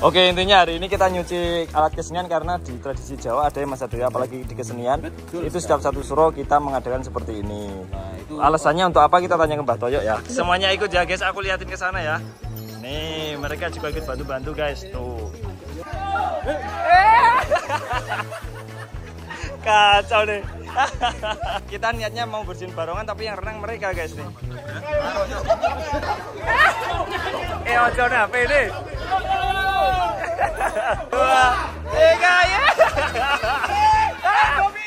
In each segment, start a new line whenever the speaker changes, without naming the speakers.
Oke intinya hari ini kita nyuci alat kesenian karena di tradisi Jawa ada yang masa dulu apalagi di kesenian itu setiap satu suro kita mengadakan seperti ini. Alasannya untuk apa kita tanya ke Mbah Toyo ya. Semuanya ikut ya guys, aku liatin ke sana ya. Nih mereka juga ikut bantu-bantu guys tuh. Kacau deh. kita niatnya mau bersihin barongan tapi yang renang mereka guys nih. eh ojo nih apa ini? Dua, tiga ya.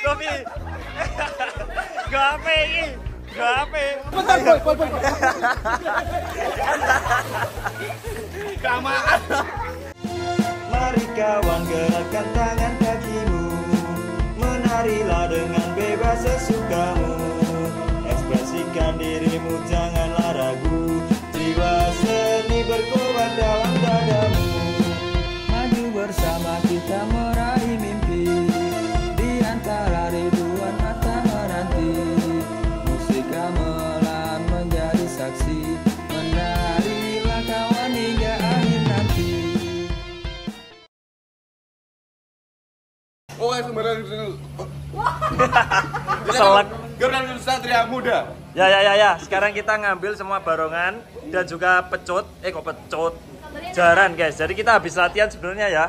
Kopi. Gape ini. Gape. Kamaan. Mari kawan gerakkan tangan kakimu Menarilah dengan bebas sesukamu. Ekspresikan dirimu janganlah ragu Ya ya ya ya. Sekarang kita ngambil semua barongan dan juga pecut. Eh kok pecut? Jaran guys. Jadi kita habis latihan sebenarnya ya.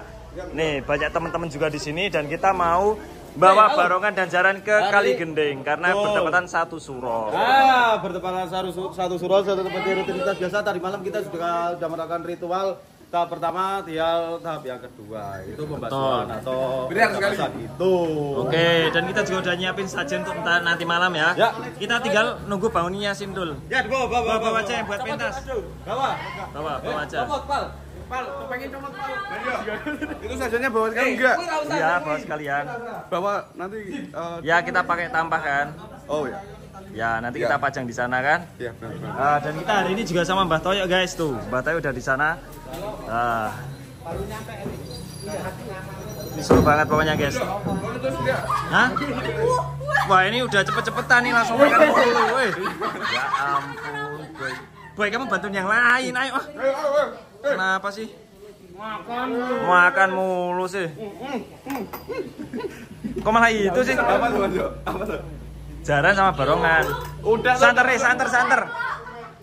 Nih banyak teman-teman juga di sini dan kita mau bawa barongan dan jaran ke Kali Gending karena
Betul.
berdekatan satu suro.
Ah, bertepatan satu, satu surau satu seperti rutinitas biasa. Tadi malam kita sudah sudah melakukan ritual tahap pertama, tinggal tahap yang kedua itu pembasuhan atau pembasahan itu.
Oke, dan kita juga udah nyiapin sajian untuk nanti malam ya.
Ya.
Kita tinggal nunggu bangunnya Sindul.
Ya, bawa, bawa,
Bawa bawa aja yang buat pentas.
Bawa.
Bawa bawa aja.
pal. Pal, kepengen comot pal. Itu sajiannya bawa sekali enggak?
Iya, bawa sekalian.
Bawa nanti eh,
Ya kita pakai tambah kan.
Oh ya.
Ya nanti
Ya.
kita pajang di sana kan.
Iya, benar, benar.
Ah, dan kita hari ini juga sama Mbah Toyo guys tuh. Mbah Toyo udah di sana. Ah. Seru banget pokoknya guys. Hah? Wah ini udah cepet-cepetan nih langsung makan dulu. Woi. Ya ampun. Boy. Boy kamu bantuin yang lain ayo. ah. Kenapa sih? Makan. Makan mulu sih. Kok malah itu sih?
Apa tuh, Mas? Apa tuh?
Jaran sama barongan.
Udah
Santer nih, santer, santer.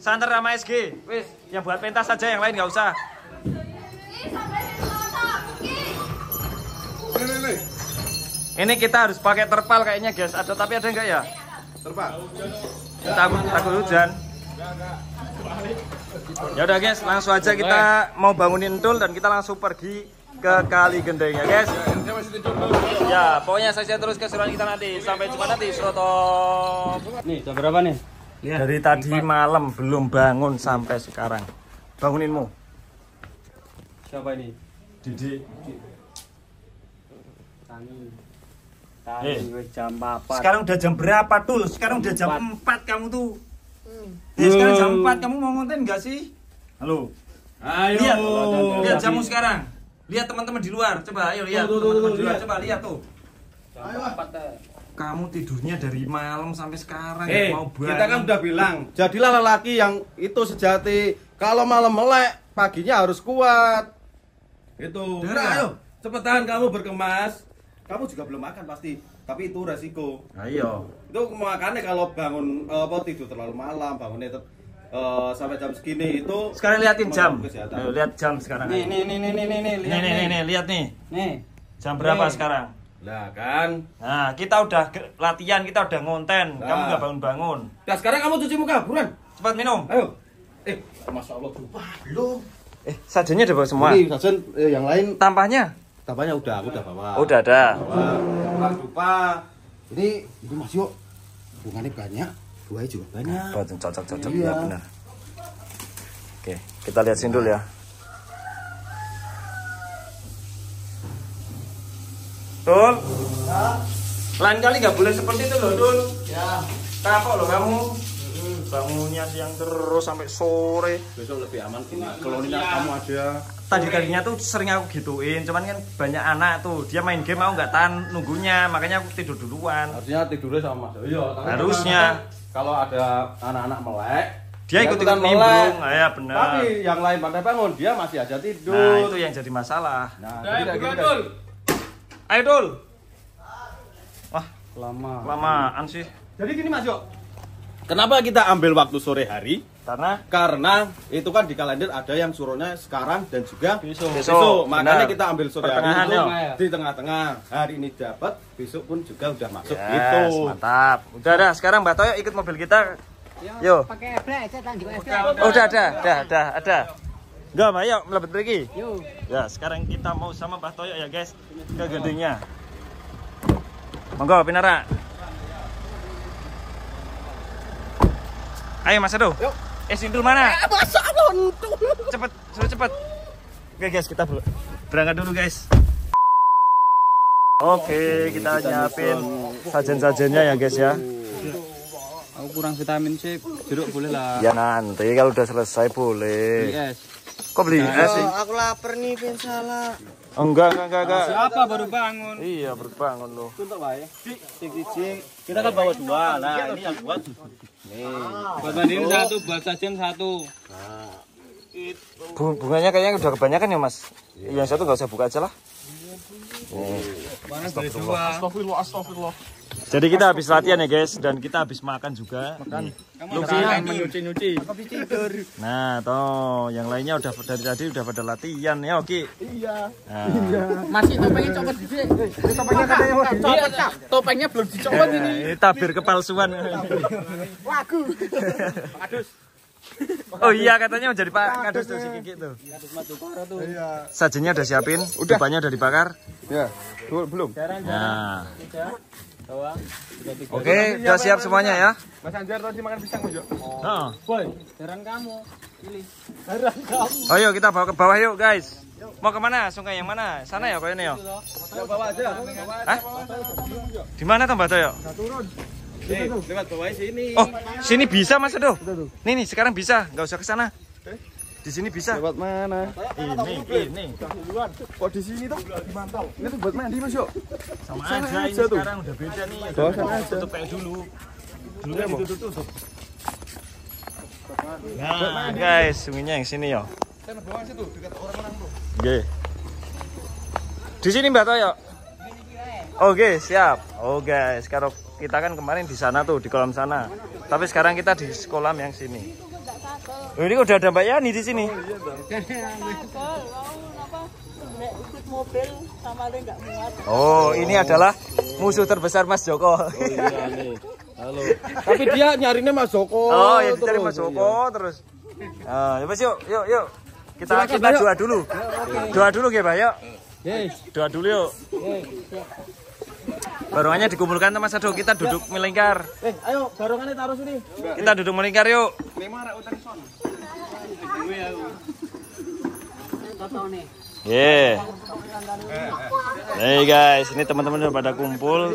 Santer sama SG. Wis, yang buat pentas saja yang lain nggak usah.
Ini, ini, ini.
Ini kita harus pakai terpal kayaknya guys. Ada tapi ada enggak ya?
Terpak.
Takut takut hujan. Ya udah guys, langsung aja kita mau bangunin tul dan kita langsung pergi ke Kali Gendeng ya guys. Ya, pokoknya saja terus keseruan kita nanti. Sampai jumpa nanti, Surotop.
Nih, jam berapa nih?
Dari tadi malam belum bangun sampai sekarang. Banguninmu.
Siapa ini?
Didi.
Tani
Eh.
Tani, wis jam 4
Sekarang udah jam berapa tuh? Sekarang udah jam 4 kamu tuh. Ya, sekarang jam 4 kamu mau ngonten nggak sih? Halo.
Ayo.
Lihat, lihat jamu sekarang. Lihat teman-teman di luar. Coba ayo lihat teman-teman
tuh,
di luar. Coba lihat tuh.
Jam 4 teh.
Kamu tidurnya dari malam sampai sekarang
Eh,
nggak mau bangun.
kita kan udah bilang, jadilah lelaki yang itu sejati. Kalau malam melek, paginya harus kuat. Itu. Udah,
nggak?
ayo, cepetan kamu berkemas. Kamu juga belum makan pasti, tapi itu resiko.
Ayo.
Itu makanya kalau bangun eh, apa tidur terlalu malam, bangunnya ter- eh, sampai jam segini itu
Sekarang liatin jam. Ayo, lihat jam sekarang.
Nih, nih, nih, nih, nih, nih, nih,
Nih,
lihat
nih, nih, nih, lihat nih.
Nih.
Jam berapa
Nih.
sekarang?
Lah kan.
Nah, kita udah latihan, kita udah ngonten. Kamu
Nah.
nggak bangun-bangun.
Nah, sekarang kamu cuci muka, buruan.
Cepat minum.
Ayo. Eh, Masya Allah, lupa belum.
Eh, sajennya udah bawa semua.
Ini sajen eh, yang lain
Tampahnya?
tampaknya udah, aku udah bawa.
Udah ada.
Wah, Jangan lupa. Ini ini Mas Yo. Bunganya banyak, buahnya juga banyak.
Betul, cocok, cocok.
Iya.
Ya, benar. Oke, kita lihat sindul ya. Dul. Lain kali nggak boleh seperti itu loh, Dul.
Ya,
Kapok loh kamu. Bangunnya siang terus sampai sore.
besok lebih aman gini. Kalau ini kamu ada
Tadi tadinya tuh sering aku gituin, cuman kan banyak anak tuh. Dia main game mau nggak tahan nunggunya, makanya aku tidur duluan.
harusnya tidurnya sama Mas. Iya,
Harusnya.
kan kalau ada anak-anak melek,
Dia ikut ikut
ikutan
nimbrung. Ah, ya benar.
Tapi yang lain pada bangun, dia masih aja tidur.
Nah, itu yang jadi masalah.
Nah, jadi kayak gini, guys.
Ayo Dul. Wah,
Lama.
lamaan sih.
Jadi gini Mas Yo. Kenapa kita ambil waktu sore hari?
Karena
Karena itu kan di kalender ada yang suruhnya sekarang dan juga
Besok.
besok.
Besok,
Makanya
benar.
kita ambil sore hari itu
yo.
di tengah-tengah. Hari ini dapat, besok pun juga udah masuk
Yes,
gitu.
mantap. Udah dah, sekarang Mbak Toyo ikut mobil kita. Yo.
Pakai flash.
Oh, udah ada, udah, udah, ada. Enggak, Mbak, yuk melebet pergi.
Yuk.
Ya, sekarang kita mau sama Mbak Toyo ya, guys. Ke gendingnya. Monggo, Pinara. Ayo, Mas Ado.
Yuk.
Eh, Sindul mana? Cepet, suruh cepet. Oke, guys, kita ber- berangkat dulu, guys. Oke, kita nyiapin sajen-sajennya ya, guys ya.
Aku kurang vitamin C, jeruk boleh lah.
Ya nanti kalau udah selesai boleh.
Yes.
Kok beli es sih?
Aku lapar nih, pengen salah.
Enggak, enggak, enggak, enggak.
Siapa baru bangun?
Iya, berbangun loh.
Untuk wae. Kita kan bawa dua. Nah, ini yang buat.
Buat mandiin satu, buat sajian satu.
Bu- bunganya kayaknya udah kebanyakan ya, Mas. Yang satu nggak usah buka aja lah.
Beli dua?
Jadi kita habis latihan ya, guys, dan kita habis makan juga.
Kamu jangan menyuci-nyuci.
Nah, toh yang lainnya udah dari tadi udah pada latihan ya, oke. Iya. Nah,
Masih topengnya copot di sini. Topengnya katanya mau dicopot, Kak. Topengnya belum dicopot ini.
ini tabir kepalsuan.
Wagu.
Oh iya katanya mau jadi Pak Kadus tuh si Kiki tuh. Sajennya udah siapin, depannya udah dibakar.
Ya, belum.
Nah. Oke, udah siap semuanya ya.
Mas Anjar tadi makan pisang, Mas.
Heeh.
Boy, jaran kamu.
Ayo kita bawa ke bawah yuk guys. Mau ke mana? Sungai yang mana? Sana ya kayaknya ya.
Ya bawa aja.
Hah? Di mana tuh Mbak Toyo?
Nih, lewat bawah sini.
Oh, sini bisa Mas Aduh. Nih nih sekarang bisa, nggak usah ke sana. Di sini bisa.
Lewat mana?
Ini, ini.
Kok di sini tuh? Dimantau. Ini tuh buat mandi, Mas, yuk.
Sama
Sana
aja ini
aja tuh.
sekarang udah beda nih.
Bawa sana aja.
tutup kayak dulu. Dulu kan ditutup. Nah, guys, sungainya yang sini ya.
Sana bawah situ, dekat orang menang tuh.
Oke. Di sini Mbak Toyo. Oke, siap. Oh guys, kalau kita kan kemarin di sana tuh di kolam sana. Tapi sekarang kita di kolam yang sini. Oh, ini udah ada Mbak Yani di sini.
nggak muat
Oh, ini adalah musuh terbesar Mas Joko.
Halo. Tapi dia nyarinya Mas Joko.
Oh, ya dicari. Mas Joko terus. Ah, ya Mas yuk, yuk, yuk. Kita
Silakan,
kita doa dulu. Doa dulu ya, Pak, yuk.
Yes.
Doa dulu yuk. Barongannya dikumpulkan Mas Ado, kita duduk melingkar.
Eh, ayo barongannya taruh sini.
Kita duduk melingkar yuk. Yeah. Hey guys, ini teman-teman udah pada kumpul.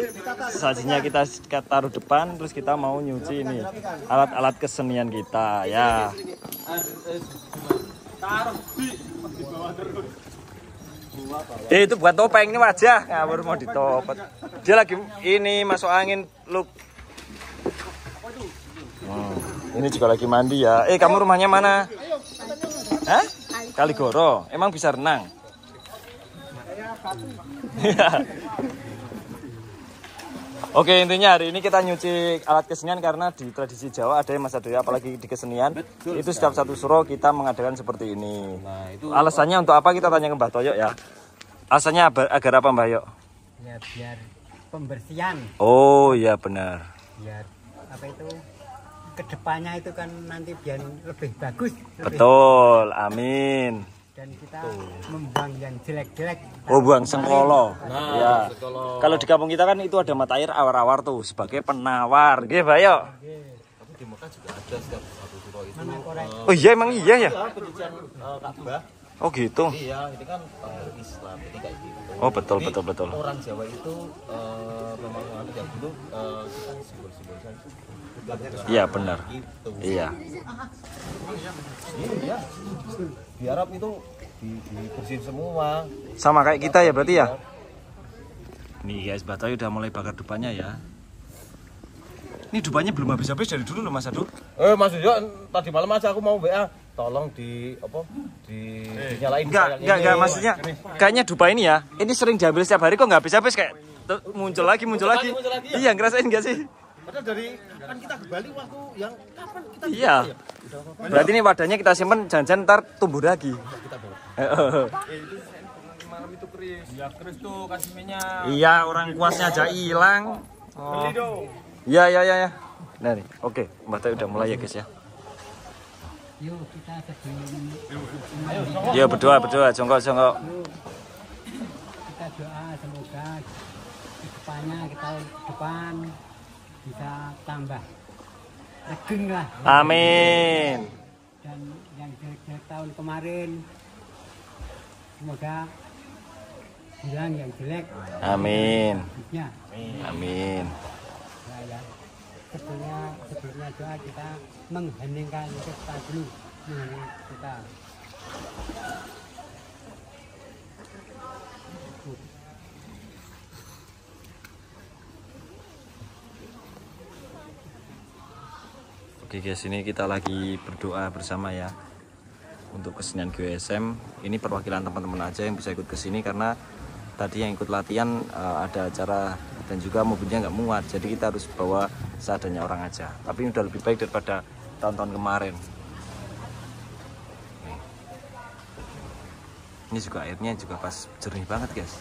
Sajinya kita kita taruh depan, terus kita mau nyuci ini alat-alat kesenian kita ya. Eh itu bukan topeng ini wajah ngawur mau ditopet. Dia lagi ini masuk angin look. Hmm, ini juga lagi mandi ya. Eh kamu rumahnya mana? Hah? Kaligoro. Emang bisa renang? Oke intinya hari ini kita nyuci alat kesenian karena di tradisi Jawa ada yang masa daya apalagi di kesenian itu setiap satu suro kita mengadakan seperti ini.
Nah, itu
Alasannya untuk apa kita tanya ke Mbah Toyo ya? Alasannya agar apa Mbah Yo?
Ya biar pembersihan,
Oh iya benar.
biar apa itu ke depannya itu kan nanti biar lebih bagus, lebih
Betul, amin.
Dan kita membuang yang jelek-jelek.
Oh buang sengkolo.
Nah,
ya.
sengkolo.
Kalau di kampung kita kan itu ada mata air awar-awar tuh sebagai penawar. Gitu Mbah Yo.
di Mekah juga ada setiap satu suro itu.
Oh iya emang iya ya.
Ya, pencucian eh, Ka'bah.
Oh gitu.
Iya, ini kan eh, Islam, ini kayak gitu.
Oh betul
Jadi,
betul betul.
Orang Jawa itu eh, memang ada yang dulu eh, kita simbol-simbol kan.
Iya benar.
Gitu.
Iya.
Iya. Di Arab itu di, dibersihin semua.
Sama kayak kita ya berarti ya. Nih guys, Batoy udah mulai bakar depannya ya. Ini dupanya belum habis-habis dari dulu loh Mas Adu.
Eh Mas Jo, tadi malam aja aku mau WA, tolong di apa? Di dinyalain
Enggak, enggak,
ini.
enggak maksudnya kayaknya dupa ini ya. Ini sering diambil setiap hari kok nggak habis-habis kayak tuh, muncul lagi, muncul lagi.
muncul lagi, ya?
Iya, ngerasain enggak sih?
Padahal dari kan kita ke Bali waktu yang kapan kita
Iya. Berarti ini wadahnya kita simpen jangan-jangan ntar tumbuh lagi.
Malam itu Kris. Ya Kris tuh kasih minyak.
Iya, orang kuasnya aja hilang. Oh.
Beli dong.
Iya, iya, iya, ya. Nah, nih. Oke, Mbak Tayo udah mulai ya, guys ya.
Yuk kita
Iya, berdoa, berdoa, jongkok, jongkok.
kita doa semoga depannya kita depan bisa tambah regeng lah
Amin.
dan yang jelek-jelek tahun kemarin semoga hilang yang jelek
Amin.
hidupnya
Amin.
nah, ya. sebelumnya sebelumnya doa kita mengheningkan kita dulu mengheningkan kita
Oke guys, ini kita lagi berdoa bersama ya untuk kesenian GSM. Ini perwakilan teman-teman aja yang bisa ikut ke sini karena tadi yang ikut latihan eh, ada acara dan juga mobilnya nggak muat, jadi kita harus bawa seadanya orang aja. Tapi udah lebih baik daripada tahun-tahun kemarin. Ini juga airnya juga pas jernih banget guys.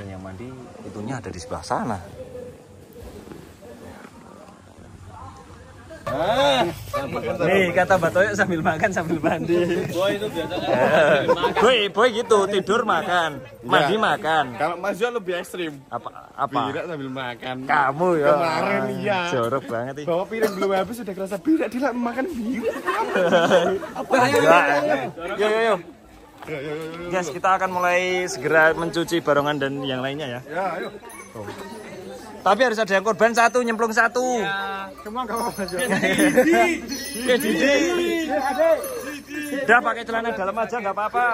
Dan yang mandi itunya ada di sebelah sana. Nih kata Batoyo sambil makan sambil mandi.
Boy itu biasanya
boy, boy gitu tidur makan, mandi makan.
Kalau Mas Jo lebih ekstrim.
Apa apa?
Birak sambil makan.
Kamu ya.
Kemarin iya.
Jorok banget nih.
Bawa piring belum habis sudah kerasa birak dia makan birak.
Enggak. Yo yo yo. Guys, kita akan mulai segera mencuci barongan dan yang lainnya ya.
Ya, ayo.
Tapi harus ada yang korban satu, nyemplung satu.
Semua enggak apa-apa Jo.
Oke, Didi. Udah pakai celana dalam aja nggak apa-apa.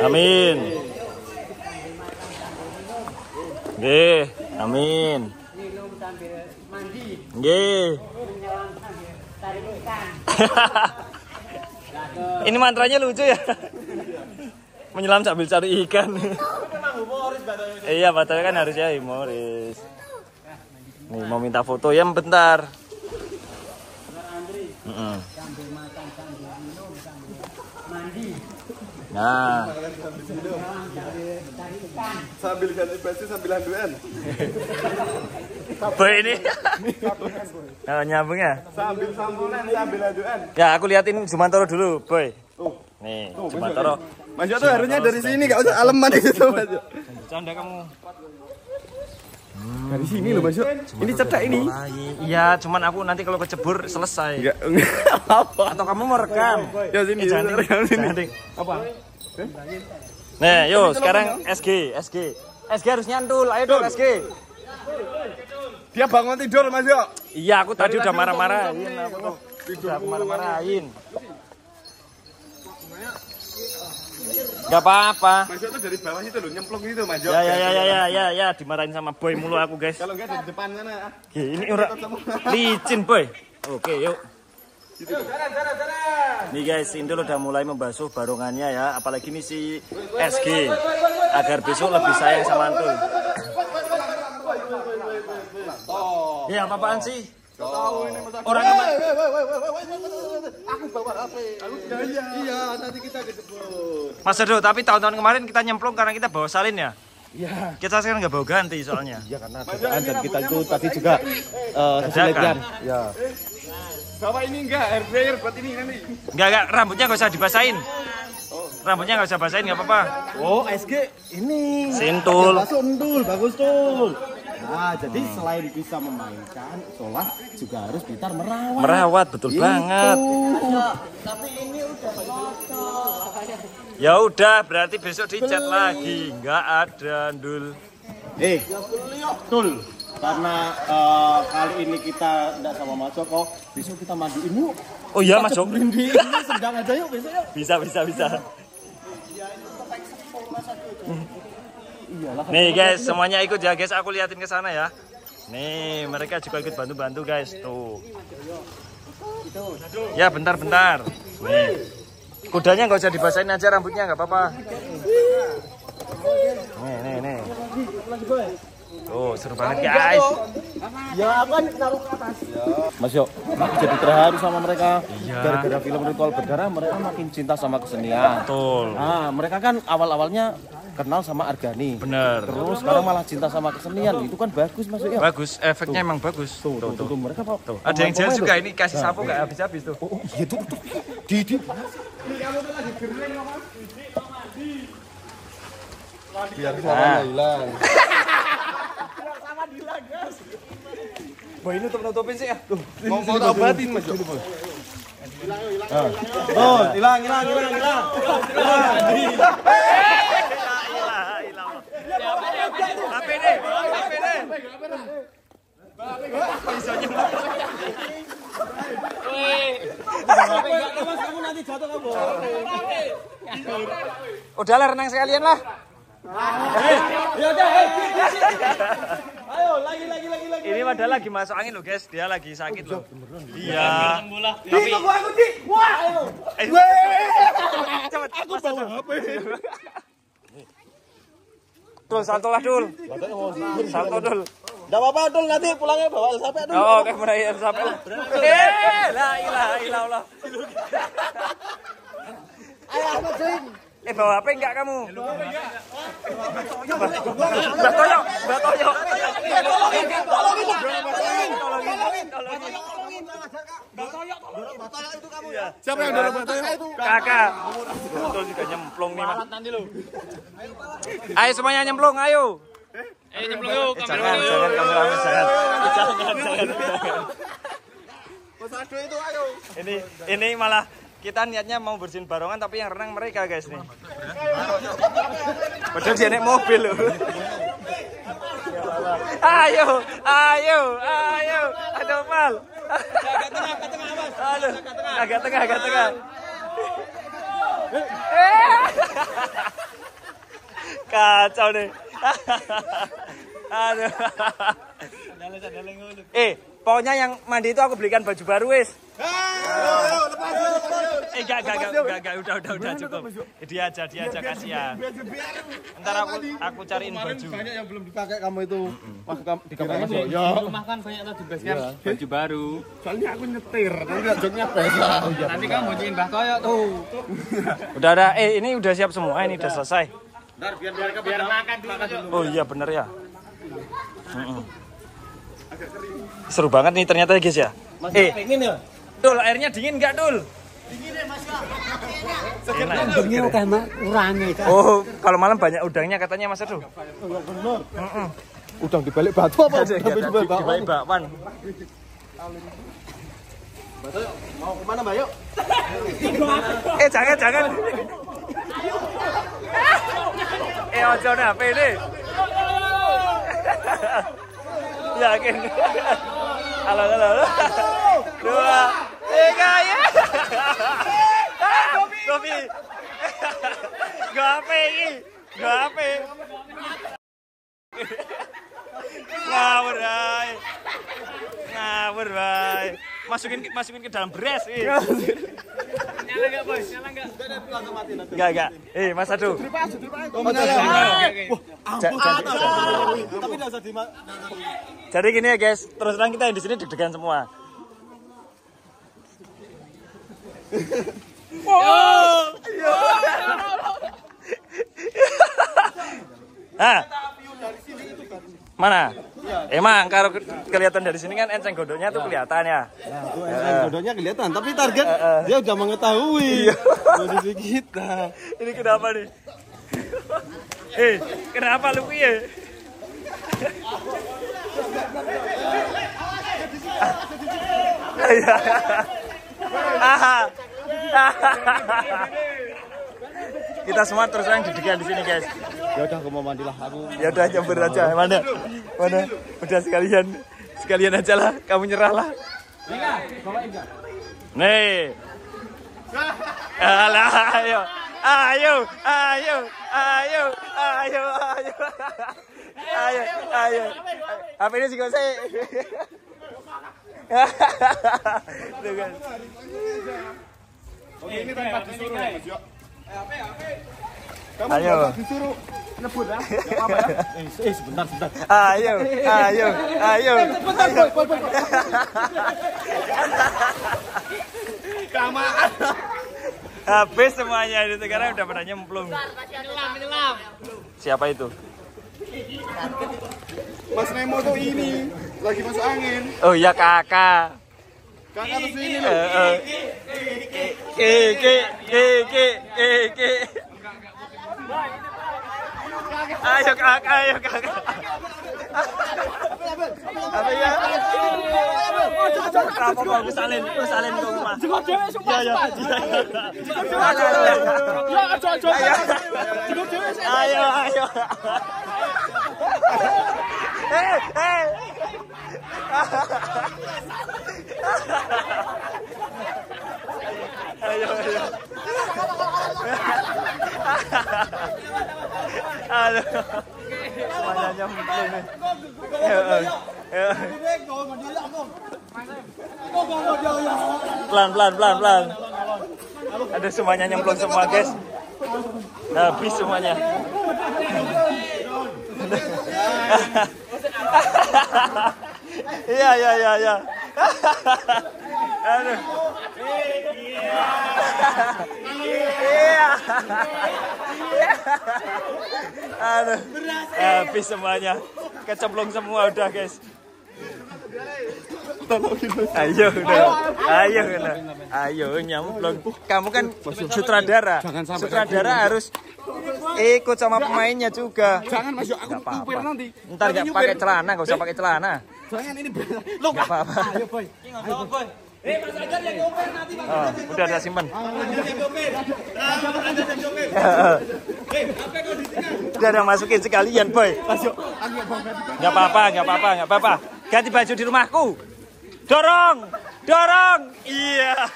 Amin. Nggih, amin. Nggih.
menyelam sambil tarik ikan
Ini mantranya lucu ya. Menyelam sambil cari ikan. iya, Batoy kan harusnya humoris. Nih mau minta foto ya bentar. Mm-mm.
sambil makan sambil minum sambil mandi
Nah,
sambil
ganti baju sambil handuan.
boy ini. oh, nyambung ya?
Sambil sambulan sambil handuan.
Ya, aku liatin Jumantoro dulu, boy. Nih, Jumantoro.
Mas tuh harusnya dari sini enggak usah aleman itu Mas Jo.
Bercanda kamu.
Dari sini loh Mas. Ini cedak ini.
Iya, cuman aku nanti kalau kecebur selesai.
Enggak apa.
Atau kamu mau rekam?
Ya sini
Eh, jangan
rekam sini.
jangan ding. Nih, yuk sekarang SG, SG. SG harus nyantul. Ayo dong SG.
Dia bangun tidur Mas Jo.
Iya, aku tadi udah marah-marahin. udah aku marah-marahin. Gak apa-apa.
Mas Jo tuh dari bawah itu loh nyemplung itu Mas Jo.
Ya ya ya ya ya ya ya dimarahin sama boy mulu aku guys.
Kalau enggak dari depan sana.
Oke, ini ora licin boy. Oke, yuk. Nih guys, Indul udah mulai membasuh barongannya ya, apalagi ini si SG agar besok lebih sayang sama Antul. Ya apa-apaan sih? Orang apa?
Iya, iya, nanti kita gedebut.
Mas Edo, tapi tahun-tahun kemarin kita nyemplung karena kita bawa salin ya.
Iya.
Kita sekarang nggak bawa ganti soalnya.
Ya karena godaan dan kita itu tadi juga eh kesulitan. Ya.
Bapak ini enggak air fryer buat ini nanti.
Nggak nggak rambutnya nggak usah dibasahin. Rambutnya nggak usah basahin nggak apa-apa.
Oh, SG ini.
Sintul.
Endul, bagus tuh. Nah, jadi selain bisa memainkan, sholat juga harus pintar merawat.
Merawat betul
Itu.
banget. Ya udah, berarti besok dicat lagi. Nggak ada, Dul.
Eh, betul. Karena eh, kali ini kita tidak sama Mas Joko, besok kita mandiin yuk.
Oh iya, Mas Jok.
Di ini sedang aja yuk besok yuk.
Bisa, bisa, bisa. Nih guys, semuanya ikut ya guys. Aku liatin ke sana ya. Nih, mereka juga ikut bantu-bantu guys. Tuh. Ya, bentar-bentar. Kudanya nggak usah dibasahin aja rambutnya nggak apa-apa. Nih, nih, nih. Tuh, seru banget guys.
Mas Yo, jadi terharu sama mereka.
Iya.
Gara-gara film Ritual Berdarah, mereka makin cinta sama kesenian.
Betul.
Nah, mereka kan awal-awalnya kenal sama Argani.
Bener.
Terus sekarang malah cinta sama kesenian. Itu kan bagus Mas Yo.
Bagus, efeknya emang bagus. Tuh, tuh, tuh.
Tuh, mereka Pak.
Tuh, ada yang jalan juga ini kasih sapu nggak habis-habis tuh.
Oh, iya tuh, tuh. Di, di.
Biar suaranya hilang.
Wah ini untuk nutupin sih ya.
Mau mau obatin Mas.
Oh, hilang, hilang, hilang, hilang.
HP deh, HP deh. Udahlah renang sekalian lah. Ini padahal lagi masuk angin loh guys, dia lagi sakit loh. Iya. Tapi Ayo. Cepet, aku bawa HP. Dul, salto lah dul. Salto dul.
Enggak apa-apa, Dul, nanti pulangnya bawa sampai
Oh, oke, mulai sampai. Eh, la ilaha illallah. Eh, bawa HP enggak kamu? Mbak Toyo, Mbak Toyo. Tolongin, tolongin, tolongin, tolongin, tolongin.
Siapa yang dorong batu itu?
Kakak. Betul juga nyemplung nih, Mas. Ayo semuanya nyemplung, ayo. Eh, nyemplung yuk, jangan, jangan, kameramen, jangan. Jangan, jangan, jangan.
Mas Ado itu ayo.
Ini ini malah kita niatnya mau bersihin barongan tapi yang renang mereka guys nih. Padahal dia naik mobil loh. Ayo, ayo, ayo. Ada mal. Agak tengah, agak tengah, agak tengah, agak tengah. Kacau nih. Aduh. Eh, pokoknya yang mandi itu aku belikan baju baru wis. Eh, enggak, enggak, enggak, enggak, enggak, udah, udah, udah cukup. Dia aja, dia aja kasihan. Ntar aku aku cariin baju.
Banyak yang belum dipakai kamu itu. Pas kamu di kamar Mas Yo.
Di rumah kan banyak tadi kan baju baru.
Soalnya aku nyetir, nanti enggak joknya pesa.
Nanti kamu boncengin Mbah Toyo tuh.
Udah ada, eh ini udah siap semua, ini udah selesai.
Ntar biar mereka
Biar makan dulu.
Oh iya bener ya. Mm-mm. Seru banget nih ternyata ya guys ya. Eh,
pengen ya.
Dul, airnya dingin nggak Dul? Enak ya?
Ini udah mah kurangi kan.
Oh, kalau malam banyak udangnya katanya Mas Edo.
Udang dibalik batu apa?
Ada,
dibalik
di- di balik
bakwan.
bakwan.
Mau ke mana, Mbak? Yuk.
Eh jangan jangan. eh ojo nah pede. Yakin. Halo halo. halo. Dua, tiga ya. Kopi. Gak apa ini. Gak apa. Ngawur bay. Ngawur bay. Masukin masukin ke dalam beres. Eh.
Nyala enggak, Bos? Nyala enggak?
Enggak, enggak. Eh, Mas Adu. Ja- jadi,
Tapi enggak usah di
jadi gini ya, guys. Terus terang kita yang di sini deg-degan semua. Hah? Mana? Emang kalau ke- kelihatan dari sini kan enceng godoknya tuh kelihatan ya.
Itu bodohnya kelihatan, tapi target dia udah mengetahui posisi kita.
Ini kenapa nih? Eh, kenapa lu piye? Iya. Aha. Kita semua terus terang deg-degan di sini, guys.
Ya udah aku mau mandi lah aku.
Ya udah nyamper aja. Mana? Mana? Udah sekalian sekalian aja lah. Kamu nyerah lah. Nih. Alah, ayo. ayo, ayo, ayo, ayo, ayo. Ayo, ayo. HP ini juga saya. Tuh kan.
Oke, ini tanpa disuruh ya, Mas Yo. Kamu
Ayo.
disuruh nyebut ya? Apa-apa ya? Eh, eh, sebentar, sebentar.
Ayo, ayo, ayo.
Sebentar, boy, boy, boy. Kamaan.
Habis semuanya itu sekarang udah pada nyemplung. Siapa itu?
Mas Nemo tuh ini lagi masuk angin.
Oh ya kakak.
Kakak tuh sini
Eh,
loh.
eh. Ke ke ke ke. Ayo kakak, ayo kakak. Apa ya? Aku salin, salin kau rumah. Ya ya. Ayo ayo. Eh eh. Ayo ayo. Pelan pelan pelan pelan. Ada semuanya nyemplung semua guys. Habis semuanya. Iya iya iya iya. Aduh. Iya. Aduh. Habis semuanya. Kecemplung semua udah, guys. Ayo udah. Ayo udah. Ayo nyemplung. Kamu kan sutradara. Sutradara harus ikut sama pemainnya juga.
Jangan Mas Yo, aku
Nggak apa-apa.
nyupir nanti.
Ntar nggak pakai celana, nggak usah pakai celana.
Jangan ini Lo
Nggak apa-apa. Oh, udah ada simpen. Udah ada masukin sekalian, boy. Nggak apa-apa, nggak apa-apa, nggak apa-apa. Ganti baju di rumahku. Dorong, dorong. Iya.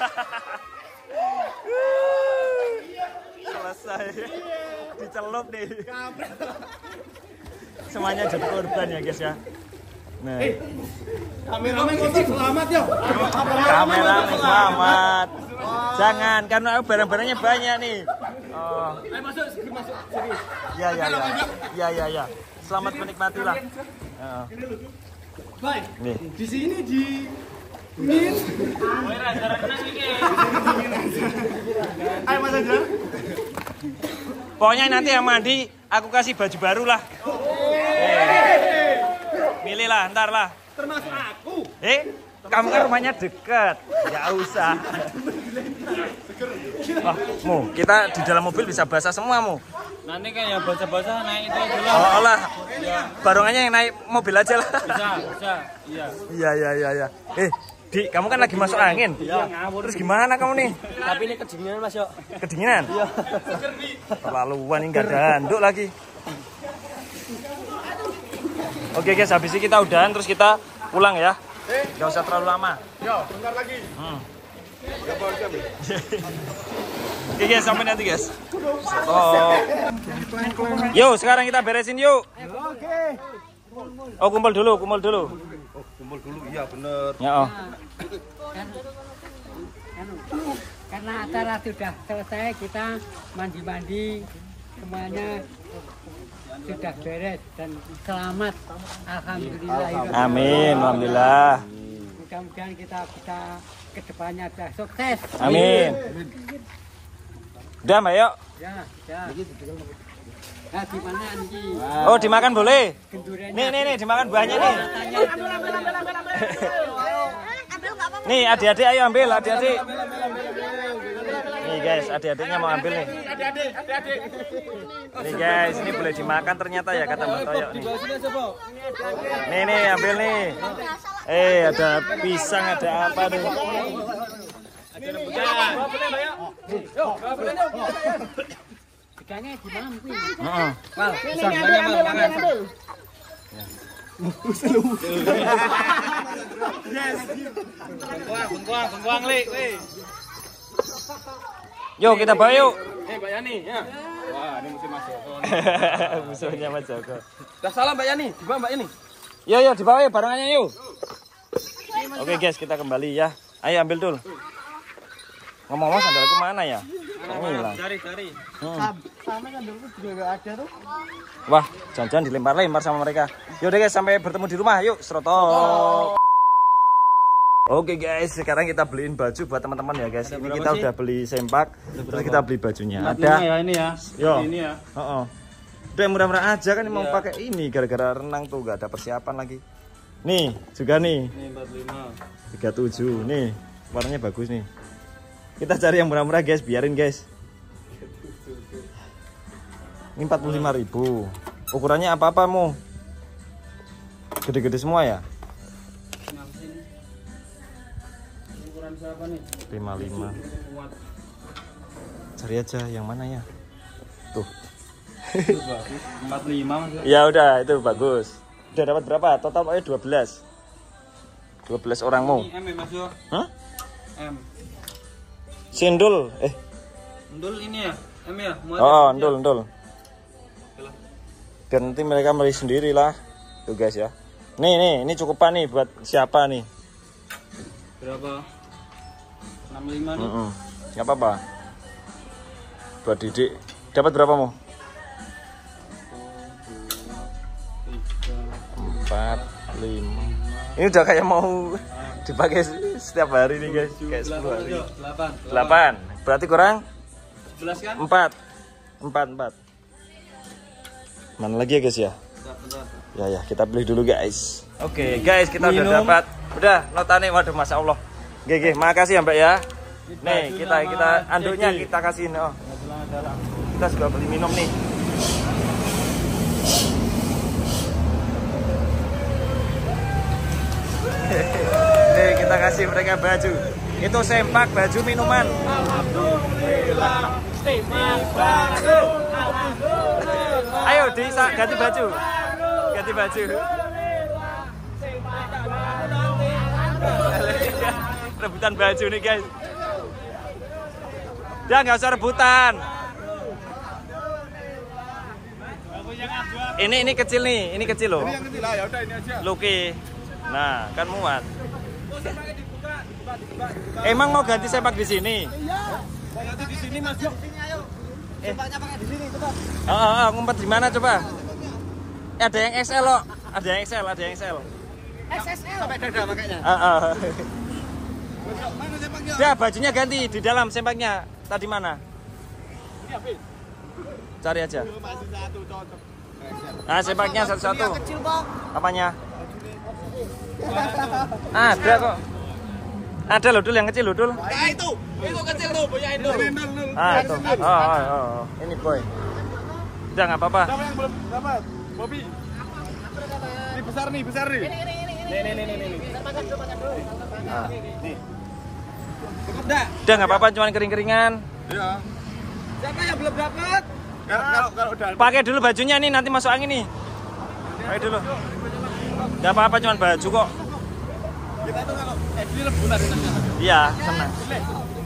Selesai. Dicelup nih. Semuanya jadi korban ya, guys ya. Nah.
kameramen kotor selamat yo.
kamera nih selamat. Jangan karena barang-barangnya banyak nih. Oh. Ya ya ya. Ya ya ya. Selamat menikmati lah Oh. nih.
Di sini di Ayo Mas
pokoknya nanti yang mandi aku kasih baju baru lah. Eh. Lah ntar lah
Termasuk aku.
eh kamu kan rumahnya deket ya usah Wah, mu kita di dalam mobil bisa basah semua mu
Nanti kan yang baca-baca naik itu aja lah.
oh lah barongannya yang naik mobil aja lah
Bisa, bisa. Iya.
Iya iya iya iya. Eh, Di, kamu kan lagi masuk angin.
Iya, ngawur.
Terus gimana kamu nih?
Tapi ini kedinginan Mas yo.
Kedinginan? Iya. Terlaluan ini nggak ada handuk lagi. Oke guys, habis ini kita udahan terus kita pulang ya. Gak usah terlalu lama.
Yo, bentar lagi.
Hmm.
Ya.
Oke guys, sampai nanti guys. Stop. Yuk, sekarang kita beresin yuk.
Oke.
Oh, kumpul dulu, kumpul dulu.
Oh, kumpul dulu. Iya, bener.
Ya, oh.
Karena acara sudah selesai kita mandi-mandi semuanya sudah beres dan selamat alhamdulillah
Amin, alhamdulillah.
mudah-mudahan kita bisa ke depannya bisa sukses
Amin. Udah, Mbak, yuk.
ya ya nah gimana nih
Oh, dimakan boleh. Nih, nih, nih, dimakan buahnya nih. Nih, adik-adik ayo ambil, adik-adik. Guys, adik-adiknya mau ambil nih. Nih guys, ini boleh dimakan ternyata ya kata Mbak Toyok nih. Nih, nih, ambil nih. Eh, ada pisang, ada apa tuh?
Teganya gimana kuwi
Heeh.
Bengkuang, bengkuang, bengkuang, Li. Wih.
Yuk kita bawa yuk.
Eh, Mbak Yani, ya. Wah, ini musim masuk.
Musuhnya Mas Joko.
Dah salam Mbak Yani, di bawah Mbak Yani.
Yuk yuk dibawa yuk barengannya yuk. Oke guys kita kembali ya. Ayo ambil dulu. Ngomong-ngomong sandalku mana ya? Hilang?
Cari, cari.
Hmm.
Sama dulu juga gak ada tuh.
Wah, jangan-jangan dilempar-lempar sama mereka. Yaudah guys, sampai bertemu di rumah. Yuk, serotok. Oke guys, sekarang kita beliin baju buat teman-teman ya guys. Ini kita udah beli sempak, terus kita beli bajunya.
Ada
Ada,
ya ini ya.
Yo.
Ini ya.
oh, Udah murah-murah aja kan mau pakai ini gara-gara renang tuh gak ada persiapan lagi. Nih, juga nih.
Ini 45.
37 nih warnanya bagus nih kita cari yang murah-murah guys biarin guys ini 45.000 ukurannya apa-apa mu gede-gede semua ya 55 cari aja yang mana ya tuh
Itu bagus. 45 Mas.
ya udah itu bagus udah dapat berapa total pokoknya 12 12 orang mau
M ya Mas Yo.
Hah?
M.
sindul eh
Ndul ini ya. M ya. Muat
oh
ya?
ndul ndul biar nanti mereka beli sendiri lah tuh guys ya nih nih ini cukupan nih buat siapa nih
Berapa? 65 nih.
Mm nggak apa-apa. Buat didik. Dapat berapa mau empat lima. Ini udah kayak mau dipakai setiap hari nih guys. Kayak sepuluh hari.
8.
delapan. Berarti kurang?
11 kan?
empat. Empat empat. Mana lagi ya guys ya. Ya ya, kita beli dulu guys. Oke guys, kita udah dapat. Udah, notane waduh Masya Allah. GG, makasih ya Mbak ya. Nih, kita kita anduknya kita kasih oh. Kita juga beli minum nih. Nih, kita kasih mereka baju. Itu sempak, baju minuman. Ayo, di ganti baju. Ganti baju. Rebutan baju nih guys. Udah nggak usah rebutan. Ini ini kecil nih, ini kecil loh.
Yang kecil lah, ya udah ini aja.
Luki. Nah, kan muat. Emang mau ganti sepak di sini?
Nanti di sini Mas Yo.
Oh, oh, oh, ngumpet di mana coba? Eh, Ada yang XL loh, ada yang XL, ada yang XL.
Sampai dada makanya.
Ah, ah.
Mana sempaknya?
Udah bajunya ganti di dalam sempaknya. Tadi mana? Cari aja.
Masih satu cocok.
Nah, sempaknya satu-satu. Apanya? Ada kok. Ada loh dul yang kecil loh dul.
Nah itu, itu kecil tuh, punya itu.
Ah, itu. Oh, oh, oh, oh. Ini boy. Udah nggak apa-apa.
Siapa yang belum dapat? Bobby. Ini besar nih, besar nih. Nih, nih, nih, nih, nih.
Ah. Udah nggak apa-apa, cuman kering-keringan.
Iya. Siapa yang belum dapat? Kalau kalau kalau udah
Pakai dulu bajunya nih, nanti masuk angin nih. Pakai dulu. Gak apa-apa, cuman baju kok.
kita tuh kalau eh rebutan.
Iya, senang.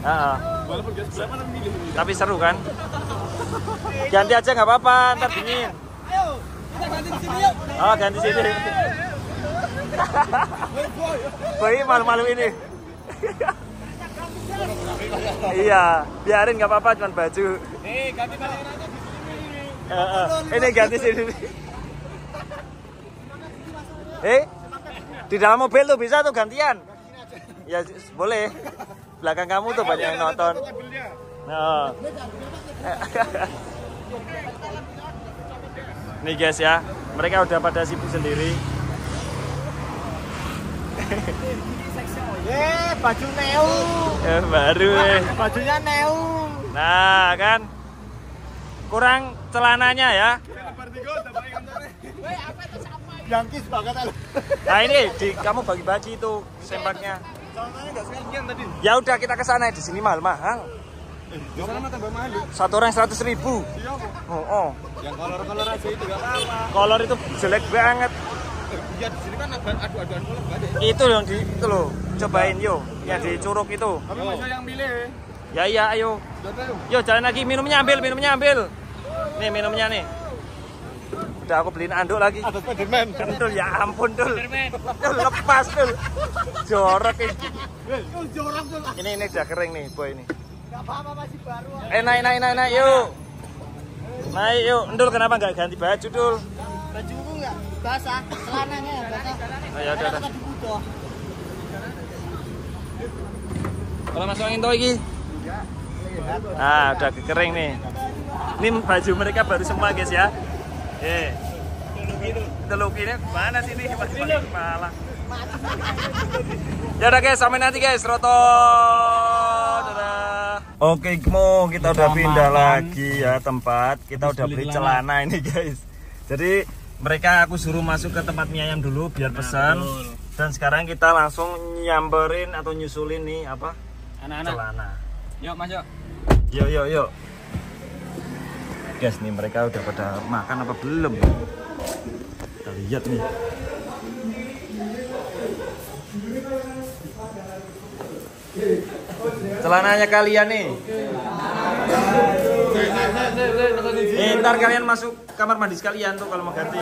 Ah, ah.
Walaupun gas berapa tapi milih.
tapi seru kan? Ganti aja nggak apa-apa, ntar dingin.
Ayo, kita ganti di sini yuk.
Oh, ganti sini. Boy, malu-malu ini. Iya, biarin nggak apa-apa, cuman baju.
Eh, ganti
ini ganti sini. Eh, di dalam mobil tuh bisa tuh gantian. Ya boleh. Belakang kamu tuh banyak yang nonton. Nah. Nih guys ya, mereka udah pada sibuk sendiri.
Eh, baju neu.
Eh, baru eh.
Bajunya neu.
Nah kan, kurang celananya ya.
Jangkis banget.
Nah ini di kamu bagi-bagi itu sempaknya.
Sekalian tadi.
Ya udah kita ke sana di sini mahal mahal.
Di sana mah tambah mahal. Yuk.
Satu orang seratus ribu.
Iya.
Oh, oh.
Yang kolor-kolor aja itu apa-apa.
kolor itu jelek banget.
Iya, di sini kan adu-aduan.
Itu yang di itu loh, cobain yo, yang di curug itu.
Tapi masa yang milih.
Ya iya, ayo. Yo jalan lagi, minumnya ambil, minumnya ambil. Nih minumnya nih. Udah aku beliin anduk lagi.
Ada Spiderman.
Dul ya ampun Dul. Dul lepas Dul. Jorok ini. Ini ini udah kering nih boy ini. Eh naik naik naik naik yuk. Naik yuk. Dul kenapa nggak ganti baju Dul?
Nggak basah, celananya basah.
Ya udah, udah.
Tadi butuh.
Kalau masuk angin tuh iki. Ah, udah kering nih. Ini baju mereka baru semua guys ya. Eh. Teluk ini mana sih ini? Masih kepala. Ya udah guys, sampai nanti guys, Roto. Dadah. Oke, Gmo, kita udah pindah lagi ya tempat. Kita udah beli celana ini guys. Jadi mereka aku suruh masuk ke tempat mie ayam dulu biar pesan. Dan sekarang kita langsung nyamperin atau nyusulin nih apa?
Anak-anak.
Celana.
Yuk, Mas, yuk.
Yuk, yuk, yuk. Guys, nih mereka udah pada makan apa belum? Kita lihat nih. Celananya kalian nih. Eh, ntar kalian masuk kamar mandi sekalian tuh kalau mau ganti.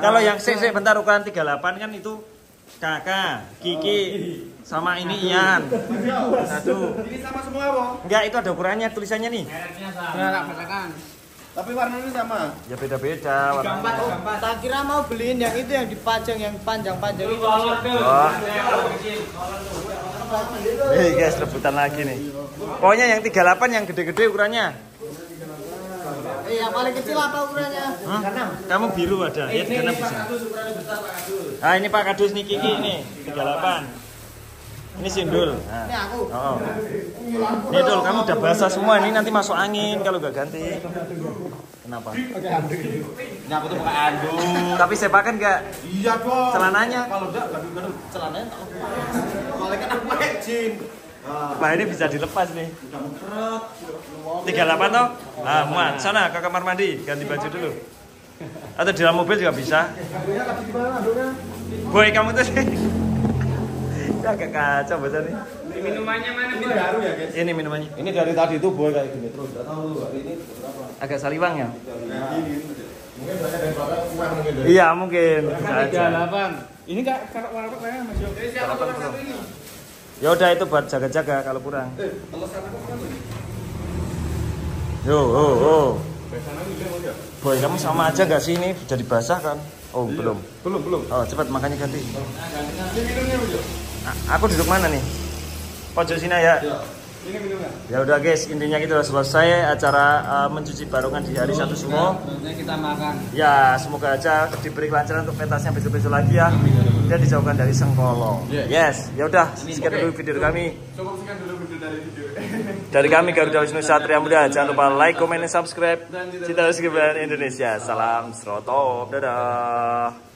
Kalau yang C, C bentar ukuran 38 kan itu kakak, Kiki, sama ini Ian. Satu.
Ini sama semua, Bang.
Enggak, itu ada ukurannya tulisannya nih.
Tapi warnanya sama.
Ya beda-beda warnanya.
Tak kira mau beliin yang itu yang dipajang yang panjang-panjang itu.
Oh. Nih guys, rebutan lagi nih. Pokoknya yang 38 yang gede-gede ukurannya.
Eh, yang paling kecil apa ukurannya?
Hah? Kamu biru ada. Ya, 36 bisa. Ah, ini Pak Kadus nih Kiki ini 38. Ini Sindul. Nah.
Ini aku.
Oh. Nih Dul, kamu udah basah semua ini nanti masuk angin kalau nggak ganti. Kenapa?
Ini aku tuh pakai anduk.
Tapi sepakan nggak
Iya, dong.
celananya?
Kalau enggak, gaduh-gaduh celananya tak Kalau kan aku pakai jin.
Nah ini bisa dilepas nih. 38 toh? Nah, muat. Sana ke kamar mandi, ganti baju dulu. Atau di dalam mobil juga bisa. Boy, kamu tuh sih. Agak kacau baca nih.
Minumannya mana,
Ini baru ya, guys.
Ini minumannya.
Ini dari tadi tuh boy kayak gini terus. Enggak tahu hari ini berapa.
Agak saliwang ya?
Mungkin banyak dari barang kurang mungkin deh.
Iya mungkin. Bisa aja.
38. Ini enggak kalau warna mana, Mas, yuk.
Ya udah itu buat jaga-jaga kalau kurang. Yo, oh, oh. Boy, kamu sama aja gak sih ini jadi basah kan? Oh, belum.
Belum, belum.
Oh, cepat makanya ganti. A- aku duduk mana nih? Pojok sini ya.
Ini minumnya.
Ya udah guys, intinya kita udah selesai acara uh, mencuci barongan di hari satu sumo.
Selanjutnya kita makan.
Ya, semoga aja diberi kelancaran untuk pentasnya besok-besok lagi ya. Dan dijauhkan dari Sengkolo. Yes, ya udah, sekian dulu video dari kami.
Cukup sekian dulu video dari video.
Dari kami Garuda Wisnu Satria Muda. Jangan lupa like, comment, dan subscribe. Cita Rizky Indonesia. Salam Sroto. Dadah.